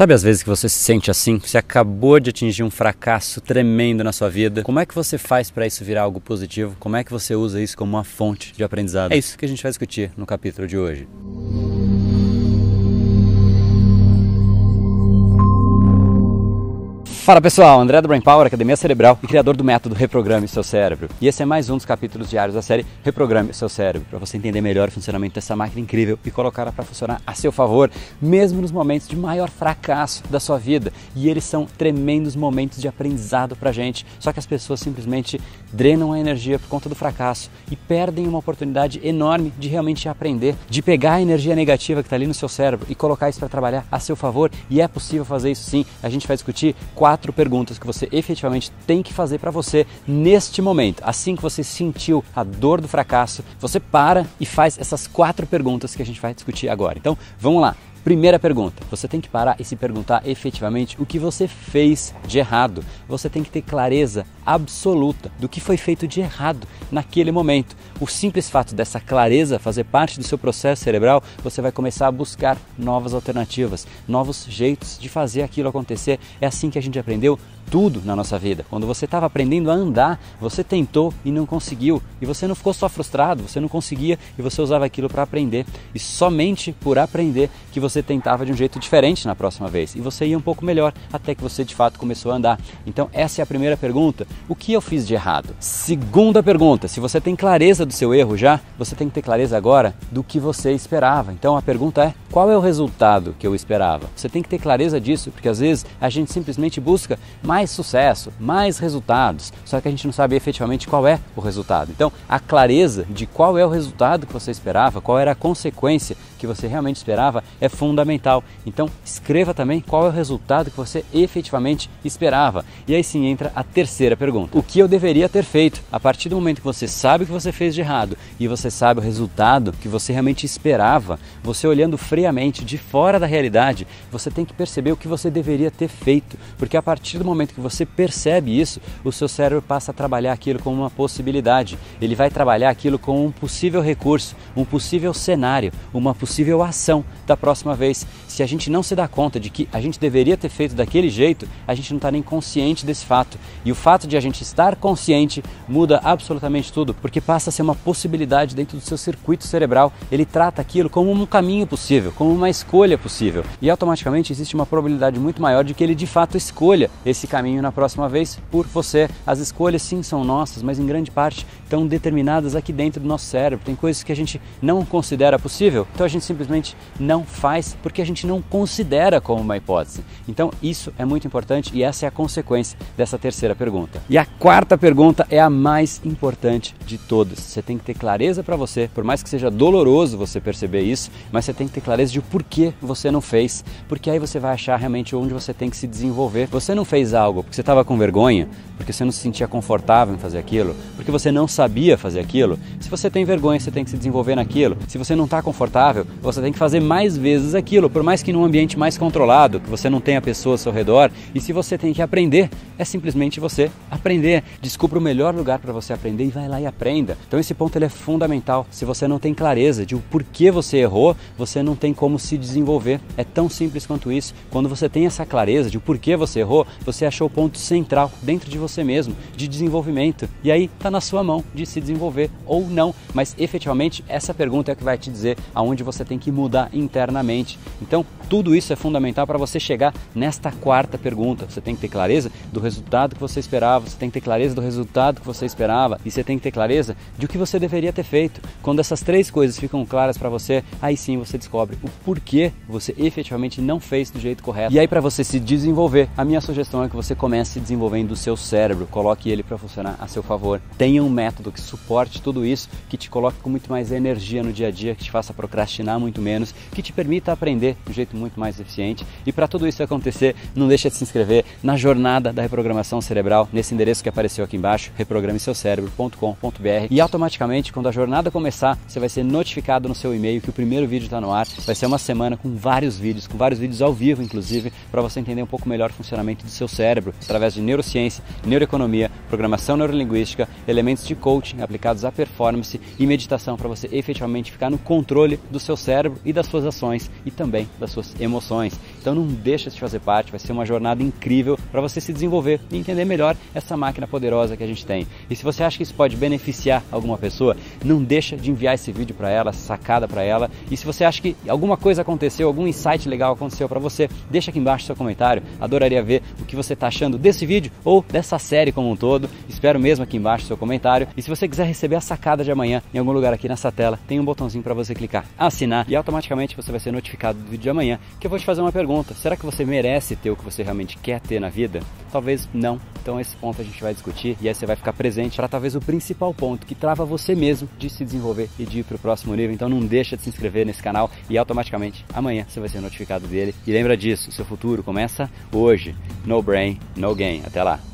Sabe às vezes que você se sente assim? Você acabou de atingir um fracasso tremendo na sua vida. Como é que você faz para isso virar algo positivo? Como é que você usa isso como uma fonte de aprendizado? É isso que a gente vai discutir no capítulo de hoje. Fala pessoal, André do Brain Power, Academia Cerebral e criador do método Reprograme Seu Cérebro. E esse é mais um dos capítulos diários da série Reprograme Seu Cérebro, para você entender melhor o funcionamento dessa máquina incrível e colocá-la para funcionar a seu favor, mesmo nos momentos de maior fracasso da sua vida. E eles são tremendos momentos de aprendizado para gente, só que as pessoas simplesmente drenam a energia por conta do fracasso e perdem uma oportunidade enorme de realmente aprender, de pegar a energia negativa que está ali no seu cérebro e colocar isso para trabalhar a seu favor. E é possível fazer isso sim. A gente vai discutir quatro quatro perguntas que você efetivamente tem que fazer para você neste momento. Assim que você sentiu a dor do fracasso, você para e faz essas quatro perguntas que a gente vai discutir agora. Então, vamos lá. Primeira pergunta: você tem que parar e se perguntar efetivamente o que você fez de errado. Você tem que ter clareza absoluta do que foi feito de errado naquele momento. O simples fato dessa clareza fazer parte do seu processo cerebral, você vai começar a buscar novas alternativas, novos jeitos de fazer aquilo acontecer. É assim que a gente aprendeu tudo na nossa vida. Quando você estava aprendendo a andar, você tentou e não conseguiu. E você não ficou só frustrado, você não conseguia e você usava aquilo para aprender. E somente por aprender que você tentava de um jeito diferente na próxima vez. E você ia um pouco melhor até que você de fato começou a andar. Então, essa é a primeira pergunta: o que eu fiz de errado? Segunda pergunta: se você tem clareza do seu erro já, você tem que ter clareza agora do que você esperava. Então, a pergunta é: qual é o resultado que eu esperava? Você tem que ter clareza disso, porque às vezes a gente simplesmente busca mais sucesso, mais resultados, só que a gente não sabe efetivamente qual é o resultado. Então, a clareza de qual é o resultado que você esperava, qual era a consequência que você realmente esperava é fundamental. Então, escreva também qual é o resultado que você efetivamente esperava. E aí sim entra a terceira pergunta: o que eu deveria ter feito? A partir do momento que você sabe o que você fez de errado e você sabe o resultado que você realmente esperava, você olhando friamente de fora da realidade, você tem que perceber o que você deveria ter feito, porque a partir do momento que você percebe isso, o seu cérebro passa a trabalhar aquilo como uma possibilidade. Ele vai trabalhar aquilo como um possível recurso, um possível cenário, uma possível ação da próxima vez. Se a gente não se dá conta de que a gente deveria ter feito daquele jeito, a gente não está nem consciente desse fato. E o fato de a gente estar consciente muda absolutamente tudo, porque passa a ser uma possibilidade dentro do seu circuito cerebral. Ele trata aquilo como um caminho possível, como uma escolha possível. E automaticamente existe uma probabilidade muito maior de que ele de fato escolha esse caminho caminho na próxima vez por você. As escolhas sim são nossas, mas em grande parte estão determinadas aqui dentro do nosso cérebro. Tem coisas que a gente não considera possível, então a gente simplesmente não faz porque a gente não considera como uma hipótese. Então isso é muito importante e essa é a consequência dessa terceira pergunta. E a quarta pergunta é a mais importante de todas. Você tem que ter clareza para você, por mais que seja doloroso você perceber isso, mas você tem que ter clareza de por que você não fez, porque aí você vai achar realmente onde você tem que se desenvolver. Você não fez algo porque você estava com vergonha, porque você não se sentia confortável em fazer aquilo, porque você não sabia fazer aquilo. Se você tem vergonha, você tem que se desenvolver naquilo. Se você não está confortável, você tem que fazer mais vezes aquilo, por mais que num ambiente mais controlado, que você não tenha pessoas ao seu redor. E se você tem que aprender, é simplesmente você aprender. Descubra o melhor lugar para você aprender e vai lá e aprenda. Então esse ponto ele é fundamental. Se você não tem clareza de o porquê você errou, você não tem como se desenvolver. É tão simples quanto isso. Quando você tem essa clareza de o porquê você errou, você achou o ponto central dentro de você mesmo, de desenvolvimento. E aí está na sua mão de se desenvolver ou não. Mas efetivamente essa pergunta é que vai te dizer aonde você tem que mudar internamente. Então tudo isso é fundamental para você chegar nesta quarta pergunta. Você tem que ter clareza do resultado que você esperava, você tem que ter clareza do resultado que você esperava e você tem que ter clareza de o que você deveria ter feito. Quando essas três coisas ficam claras para você, aí sim você descobre o porquê você efetivamente não fez do jeito correto. E aí para você se desenvolver, a minha sugestão é que você comece desenvolvendo o seu cérebro, coloque ele para funcionar a seu favor. Tenha um método que suporte tudo isso, que te coloque com muito mais energia no dia a dia, que te faça procrastinar muito menos, que te permita aprender de um jeito muito mais eficiente. E para tudo isso acontecer, não deixe de se inscrever na jornada da reprogramação cerebral nesse endereço que apareceu aqui embaixo, reprogrameseucerebro.com.br e automaticamente quando a jornada começar, você vai ser notificado no seu e-mail que o primeiro vídeo está no ar. Vai ser uma semana com vários vídeos, com vários vídeos ao vivo inclusive, para você entender um pouco melhor o funcionamento do seu cérebro através de neurociência, neuroeconomia, programação neurolinguística, elementos de coaching aplicados à performance e meditação para você efetivamente ficar no controle do seu cérebro e das suas ações e também das suas emoções. Então não deixa de fazer parte, vai ser uma jornada incrível para você se desenvolver e entender melhor essa máquina poderosa que a gente tem. E se você acha que isso pode beneficiar alguma pessoa, não deixa de enviar esse vídeo para ela, sacada para ela. E se você acha que alguma coisa aconteceu, algum insight legal aconteceu para você, deixa aqui embaixo seu comentário. Adoraria ver o que você está achando desse vídeo ou dessa série como um todo. Espero mesmo aqui embaixo seu comentário. E se você quiser receber a sacada de amanhã em algum lugar aqui nessa tela, tem um botãozinho para você clicar, assinar e automaticamente você vai ser notificado do vídeo de amanhã, que eu vou te fazer uma pergunta. Será que você merece ter o que você realmente quer ter na vida? Talvez não. Então esse ponto a gente vai discutir e aí você vai ficar presente para talvez o principal ponto que trava você mesmo de se desenvolver e de ir para o próximo nível. Então não deixa de se inscrever nesse canal e automaticamente amanhã você vai ser notificado dele. E lembra disso, seu futuro começa hoje. No brain, no gain. Até lá.